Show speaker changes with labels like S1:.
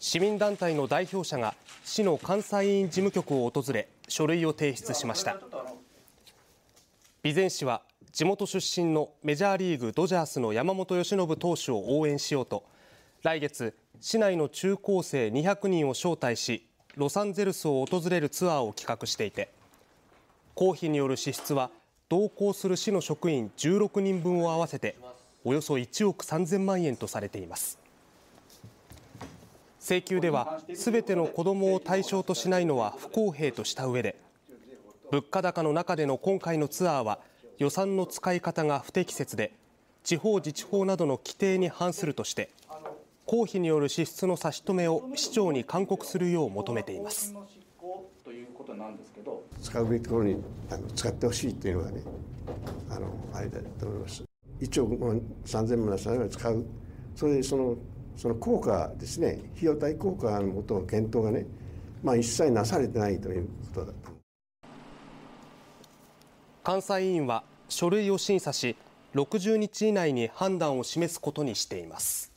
S1: 市民団体の代表者が市の監査委員事務局を訪れ書類を提出しました。備前市は地元出身のメジャーリーグドジャースの山本由伸投手を応援しようと来月市内の中高生200人を招待しロサンゼルスを訪れるツアーを企画していて公費による支出は同行する市の職員16人分を合わせておよそ1億3000万円とされています。請求ではすべての子どもを対象としないのは不公平とした上で物価高の中での今回のツアーは予算の使い方が不適切で地方自治法などの規定に反するとして公費による支出の差し止めを市長に勧告するよう求めています。
S2: 使うべきところにあの使ってほしいというのがねあのあれだと思います。1億3000万円ぐらい使う。それでそのその効果ですね。費用対効果のこと検討がね、まあ、一切なされてないということだと。
S1: 監査委員は書類を審査し60日以内に判断を示すことにしています。